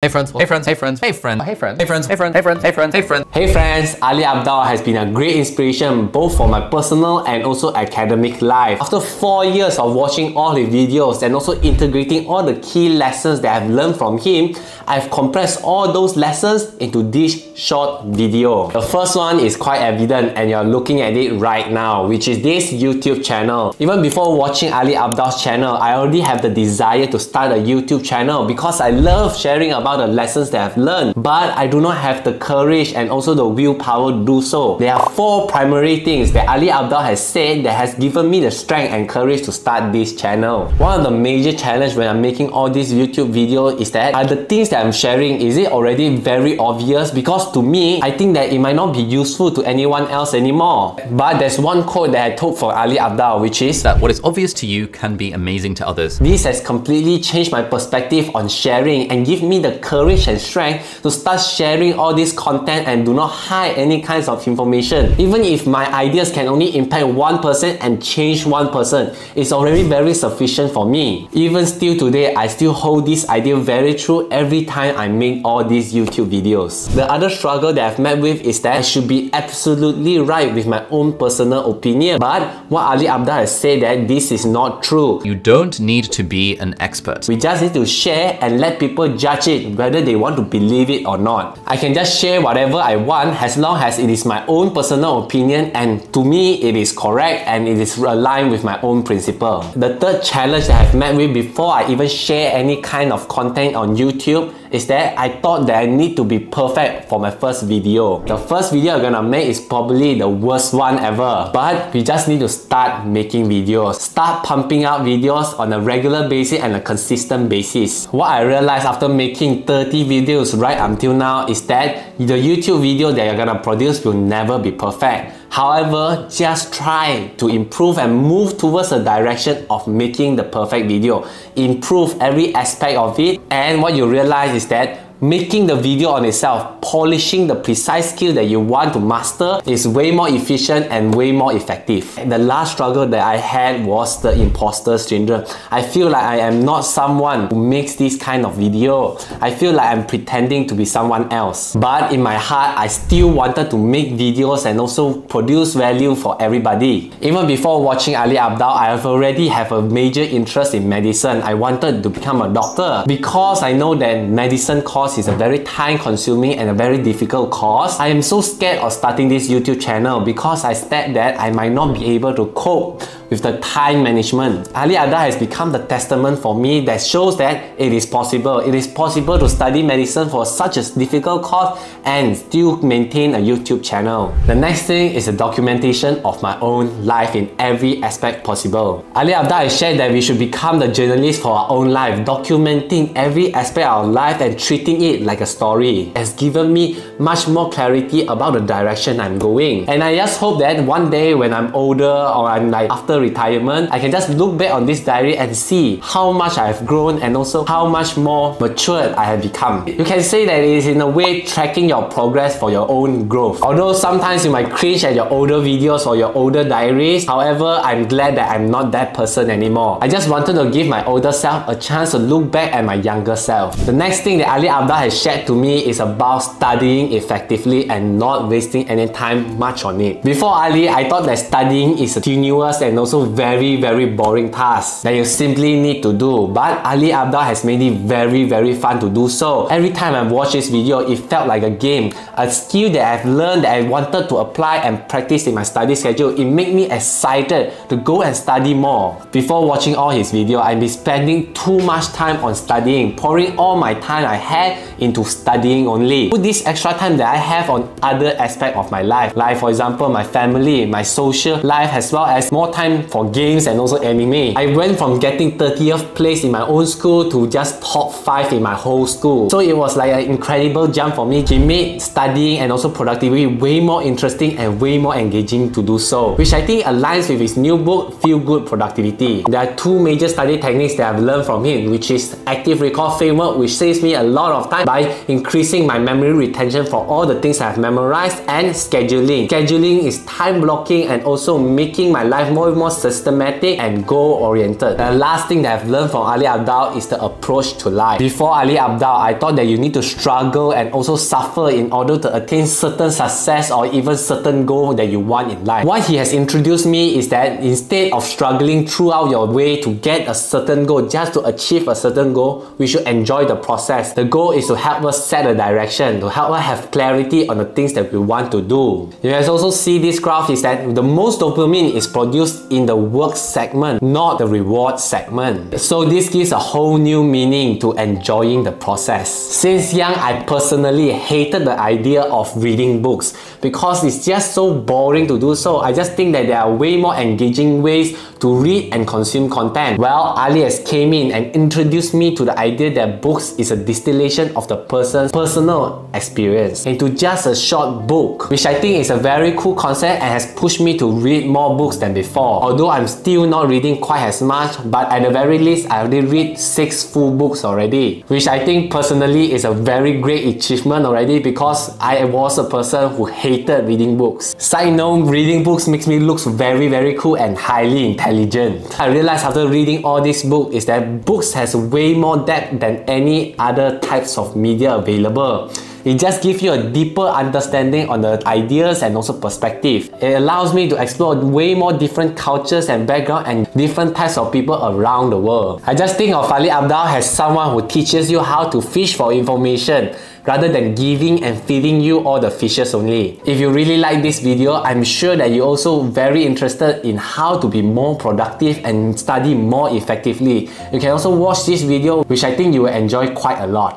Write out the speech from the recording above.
Hey friends, hey friends, hey friends, hey friends, hey friends, hey friends, hey friends, hey friends, hey friends, hey friends. Hey friends, Ali Abdaal has been a great inspiration both for my personal and also academic life. After 4 years of watching all his videos and also integrating all the key lessons that I've learned from him, I've compressed all those lessons into this short video. The first one is quite evident and you're looking at it right now, which is this YouTube channel. Even before watching Ali Abdaal's channel, I already have the desire to start a YouTube channel because I love sharing about about the lessons that I've learned, but I do not have the courage and also the willpower to do so. There are four primary things that Ali Abdaal has said that has given me the strength and courage to start this channel. One of the major challenges when I'm making all these YouTube videos is that are the things that I'm sharing, is it already very obvious? Because to me, I think that it might not be useful to anyone else anymore. But there's one quote that I took for Ali Abdaal, which is that what is obvious to you can be amazing to others. This has completely changed my perspective on sharing and give me the courage and strength to start sharing all this content and do not hide any kinds of information. Even if my ideas can only impact one person and change one person, it's already very sufficient for me. Even still today, I still hold this idea very true every time I make all these YouTube videos. The other struggle that I've met with is that I should be absolutely right with my own personal opinion. But what Ali Abdaal has said that this is not true. You don't need to be an expert. We just need to share and let people judge it whether they want to believe it or not. I can just share whatever I want as long as it is my own personal opinion and to me it is correct and it is aligned with my own principle. The third challenge that I've met with before I even share any kind of content on YouTube is that I thought that I need to be perfect for my first video. The first video I'm gonna make is probably the worst one ever. But we just need to start making videos. Start pumping out videos on a regular basis and a consistent basis. What I realized after making 30 videos right until now is that the YouTube video that you're gonna produce will never be perfect. However, just try to improve and move towards the direction of making the perfect video. Improve every aspect of it and what you realize is that making the video on itself, polishing the precise skill that you want to master is way more efficient and way more effective. The last struggle that I had was the imposter syndrome. I feel like I am not someone who makes this kind of video. I feel like I'm pretending to be someone else. But in my heart, I still wanted to make videos and also produce value for everybody. Even before watching Ali Abdaal, I have already have a major interest in medicine. I wanted to become a doctor because I know that medicine course course is a very time consuming and a very difficult course. I am so scared of starting this YouTube channel because I said that I might not be able to cope with the time management. Ali Abdaal has become the testament for me that shows that it is possible. It is possible to study medicine for such a difficult course and still maintain a YouTube channel. The next thing is the documentation of my own life in every aspect possible. Ali Abdaal has shared that we should become the journalist for our own life, documenting every aspect of our life and treating it like a story. It has given me much more clarity about the direction I'm going. And I just hope that one day when I'm older or I'm like after retirement, I can just look back on this diary and see how much I have grown and also how much more matured I have become. You can say that it is in a way tracking your progress for your own growth. Although sometimes you might cringe at your older videos or your older diaries, however, I'm glad that I'm not that person anymore. I just wanted to give my older self a chance to look back at my younger self. The next thing that Ali Abdaal has shared to me is about studying effectively and not wasting any time much on it. Before Ali, I thought that studying is a tenuous and also also very very boring tasks that you simply need to do but Ali Abdaal has made it very very fun to do so. Every time I watch this video it felt like a game, a skill that I've learned that I wanted to apply and practice in my study schedule. It made me excited to go and study more. Before watching all his video, I've been spending too much time on studying, pouring all my time I had into studying only. Put this extra time that I have on other aspect of my life, like for example my family, my social life as well as more time for games and also anime. I went from getting 30th place in my own school to just top 5 in my whole school. So it was like an incredible jump for me. It made studying and also productivity way more interesting and way more engaging to do so, which I think aligns with his new book, Feel Good Productivity. There are two major study techniques that I've learned from him, which is active recall framework, which saves me a lot of time by increasing my memory retention for all the things I've memorized, and scheduling. Scheduling is time blocking and also making my life more and more more systematic and goal-oriented. The last thing that I've learned from Ali Abdaal is the approach to life. Before Ali Abdaal, I thought that you need to struggle and also suffer in order to attain certain success or even certain goal that you want in life. What he has introduced me is that instead of struggling throughout your way to get a certain goal, just to achieve a certain goal, we should enjoy the process. The goal is to help us set a direction, to help us have clarity on the things that we want to do. You guys also see this graph is that the most dopamine is produced in the work segment, not the reward segment. So this gives a whole new meaning to enjoying the process. Since young, I personally hated the idea of reading books because it's just so boring to do so. I just think that there are way more engaging ways to read and consume content. Well, Ali has came in and introduced me to the idea that books is a distillation of the person's personal experience into just a short book, which I think is a very cool concept and has pushed me to read more books than before. Although I'm still not reading quite as much, but at the very least, I already read six full books already, which I think personally is a very great achievement already because I was a person who hated reading books. Side note, reading books makes me look very very cool and highly intelligent. I realized after reading all these books is that books has way more depth than any other types of media available. It just gives you a deeper understanding on the ideas and also perspective. It allows me to explore way more different cultures and background and different types of people around the world. I just think of Ali Abdaal as someone who teaches you how to fish for information rather than giving and feeding you all the fishes only. If you really like this video, I'm sure that you're also very interested in how to be more productive and study more effectively. You can also watch this video which I think you will enjoy quite a lot.